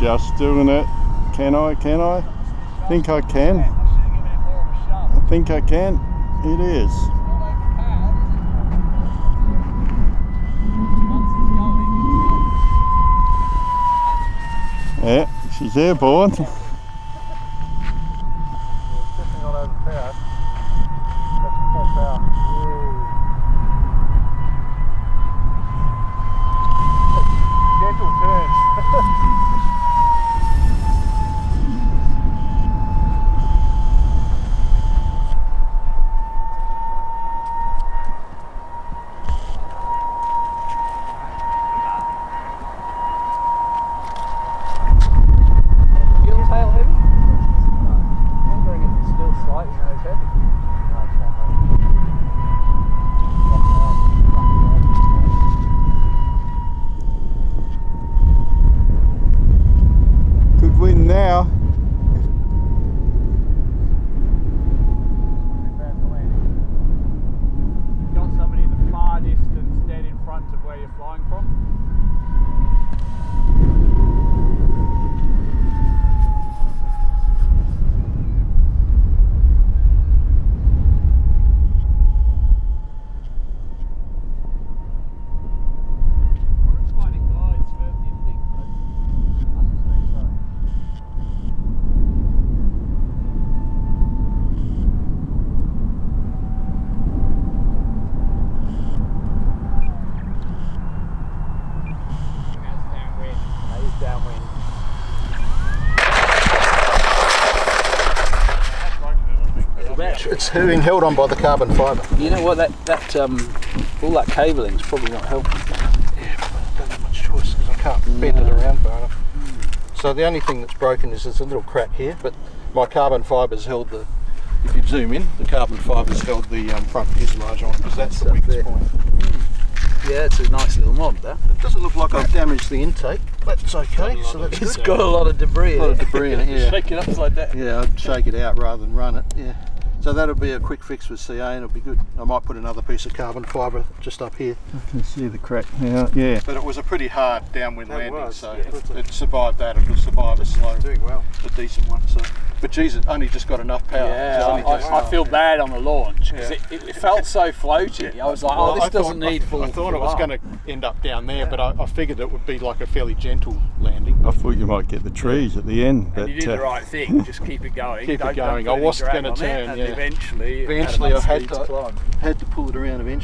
just doing it. Can I? Can I? think I can. I. I think I can. It is. Yeah, she's airborne. Definitely not overpowered. That's full power. Gentle turn. Fuel tail heavy? Wondering if it's still slightly nose heavy. Good wind now. You've got somebody in the far distance dead in front of where you're flying from. Orange finding glides further than you think, though. That is downwind. It's being held on by the carbon fibre. You know what? That that um, all that cabling's probably not helping. Yeah, but I don't have much choice because I can't bend it around far enough. So the only thing that's broken is there's a little crack here, but my carbon fibre's held the. If you zoom in, the carbon fibre's held the um, front fuselage on because that's the weakest there. point. Yeah, it's a nice little mod. That It doesn't look like I've damaged the intake. That's okay, so that's it's good. got a lot of debris. A lot of debris in it, yeah. Shake it upside down. Yeah, I'd shake it out rather than run it. Yeah. So that'll be a quick fix with CA and it'll be good. I might put another piece of carbon fibre just up here. I can see the crack now. Yeah. But it was a pretty hard downwind That landing, was, so yeah. it, it survived that. It'll survive a slow, Doing well. a decent one. So, but geez, it only just got enough power. Yeah, It's I, just- I, I feel bad on the launch because Yeah. it, it felt so floaty. I was like, oh, this I doesn't thought, need I, full. I thought it was going to end up down there, but I, I figured it would be like a fairly gentle landing. I thought you might get the trees at the end, but And you did uh, the right thing. Just keep it going. Keep it Don't- don't going. I was drag gonna on it, turn, And yeah. eventually, Eventually had I had to- climb. Had to pull it around eventually.